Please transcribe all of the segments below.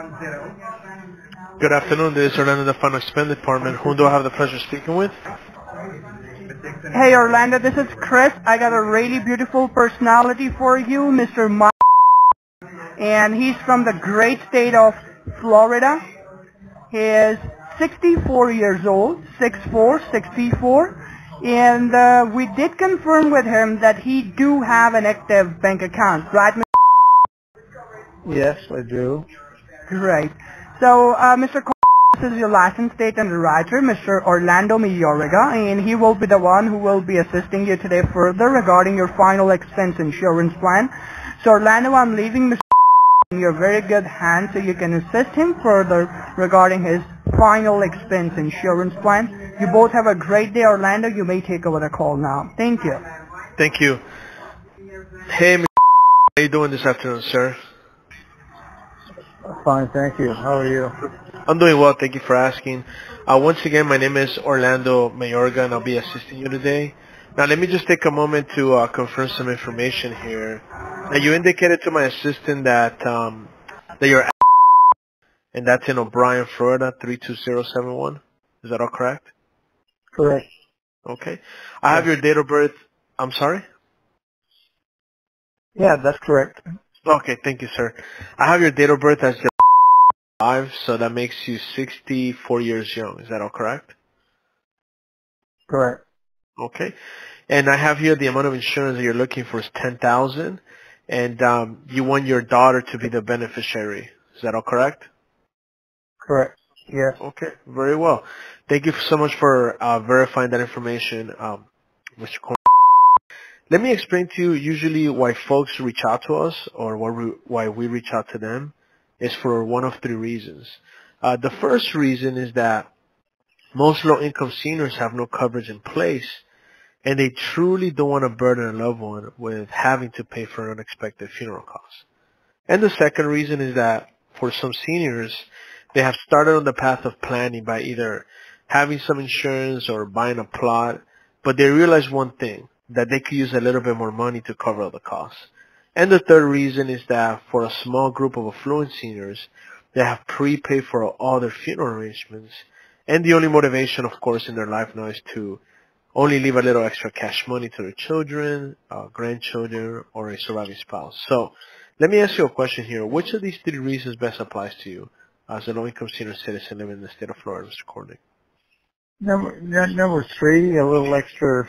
Good afternoon. This is Orlando, the Final Expense Department. Whom do I have the pleasure of speaking with? Hey Orlando, this is Chris. I got a really beautiful personality for you, Mr. Mike. And he's from the great state of Florida. He is 64 years old, 6'4", 64. And uh, we did confirm with him that he do have an active bank account, right? Mr. Yes, I do. Great. So, uh, Mr. Cole, this is your license state and writer, Mr. Orlando Mayorga, and he will be the one who will be assisting you today further regarding your final expense insurance plan. So, Orlando, I'm leaving Mr. in your very good hands so you can assist him further regarding his final expense insurance plan. You both have a great day, Orlando. You may take over the call now. Thank you. Thank you. Hey, Mr. how you doing this afternoon, sir? Fine, thank you. How are you? I'm doing well. Thank you for asking. Uh, once again, my name is Orlando Mayorga, and I'll be assisting you today. Now, let me just take a moment to uh, confirm some information here. Now, you indicated to my assistant that um, that you're and that's in O'Brien, Florida, 32071. Is that all correct? Correct. Okay. I have your date of birth. I'm sorry? Yeah, that's correct. Okay, thank you, sir. I have your date of birth as 5, so that makes you 64 years young. Is that all correct? Correct. Okay. And I have here the amount of insurance that you're looking for is 10000 and um, you want your daughter to be the beneficiary. Is that all correct? Correct. Yes. Okay, very well. Thank you so much for uh, verifying that information, um, Mr. Corn. Let me explain to you usually why folks reach out to us or why we, why we reach out to them is for one of three reasons. Uh, the first reason is that most low-income seniors have no coverage in place and they truly don't want to burden a loved one with having to pay for an unexpected funeral costs. And the second reason is that for some seniors, they have started on the path of planning by either having some insurance or buying a plot, but they realize one thing, that they could use a little bit more money to cover the costs. And the third reason is that for a small group of affluent seniors, they have prepaid for all their funeral arrangements, and the only motivation, of course, in their life now is to only leave a little extra cash money to their children, uh, grandchildren, or a surviving spouse. So let me ask you a question here. Which of these three reasons best applies to you as a low-income senior citizen living in the state of Florida, Mr. Cornick? Number number three, a little extra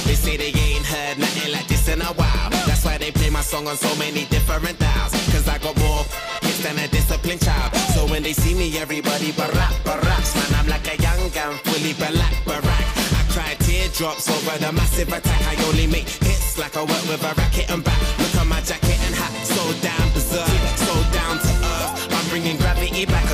song on so many different dials. Cause I got more hits than a disciplined child. So when they see me, everybody barack, baracks. Man, I'm like a young gun, fully black, barack. I cry teardrops over the massive attack. I only make hits like I work with a racket and back. Look at my jacket and hat, so down berserk, so down to earth. I'm bringing gravity back,